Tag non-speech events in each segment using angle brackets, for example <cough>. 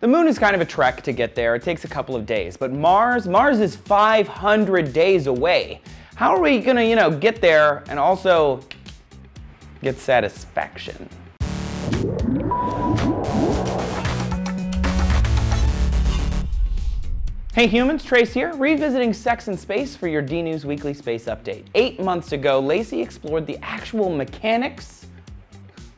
The moon is kind of a trek to get there. It takes a couple of days. But Mars, Mars is 500 days away. How are we gonna, you know, get there and also get satisfaction? Hey humans, Trace here, revisiting Sex and Space for your DNews Weekly Space Update. Eight months ago, Lacey explored the actual mechanics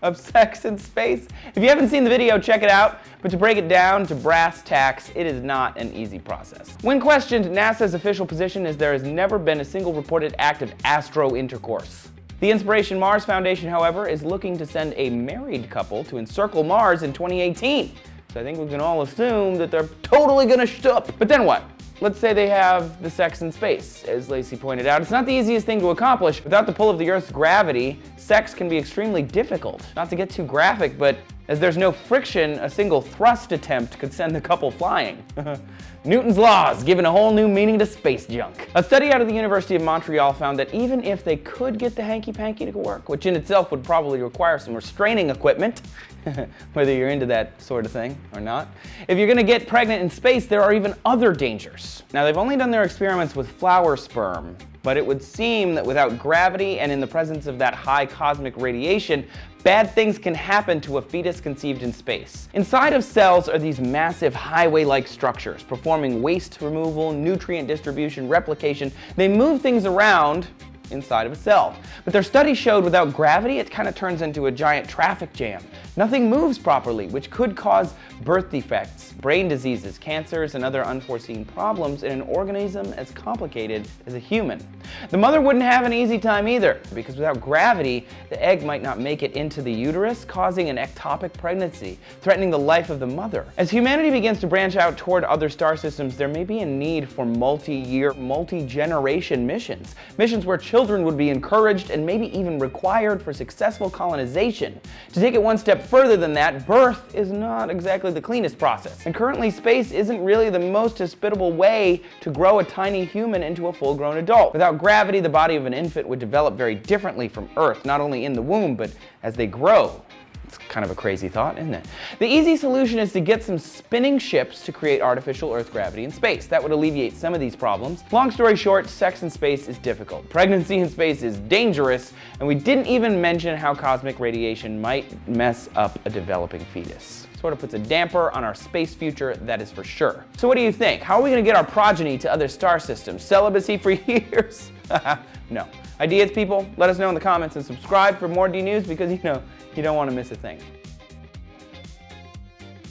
of sex in space. If you haven't seen the video, check it out. But to break it down to brass tacks, it is not an easy process. When questioned, NASA's official position is there has never been a single reported act of astro intercourse. The Inspiration Mars Foundation, however, is looking to send a married couple to encircle Mars in 2018. So I think we can all assume that they're totally gonna shtup. But then what? Let's say they have the sex in space. As Lacey pointed out, it's not the easiest thing to accomplish. Without the pull of the Earth's gravity, sex can be extremely difficult. Not to get too graphic, but as there's no friction, a single thrust attempt could send the couple flying. <laughs> Newton's laws given a whole new meaning to space junk. A study out of the University of Montreal found that even if they could get the hanky-panky to work, which in itself would probably require some restraining equipment, <laughs> whether you're into that sort of thing or not, if you're gonna get pregnant in space, there are even other dangers. Now they've only done their experiments with flower sperm, but it would seem that without gravity and in the presence of that high cosmic radiation, bad things can happen to a fetus conceived in space. Inside of cells are these massive highway-like structures, performing waste removal, nutrient distribution, replication. They move things around inside of a cell. But their study showed without gravity, it kind of turns into a giant traffic jam. Nothing moves properly, which could cause birth defects, brain diseases, cancers, and other unforeseen problems in an organism as complicated as a human. The mother wouldn't have an easy time either, because without gravity, the egg might not make it into the uterus, causing an ectopic pregnancy, threatening the life of the mother. As humanity begins to branch out toward other star systems, there may be a need for multi-year, multi-generation missions. Missions where children would be encouraged and maybe even required for successful colonization. To take it one step further than that, birth is not exactly the cleanest process. And currently, space isn't really the most hospitable way to grow a tiny human into a full-grown adult. Without gravity, the body of an infant would develop very differently from Earth, not only in the womb, but as they grow. It's kind of a crazy thought, isn't it? The easy solution is to get some spinning ships to create artificial Earth gravity in space. That would alleviate some of these problems. Long story short, sex in space is difficult. Pregnancy in space is dangerous, and we didn't even mention how cosmic radiation might mess up a developing fetus sort of puts a damper on our space future, that is for sure. So what do you think? How are we gonna get our progeny to other star systems? Celibacy for <laughs> years? <laughs> no. Ideas, people? Let us know in the comments and subscribe for more D News because you know you don't want to miss a thing.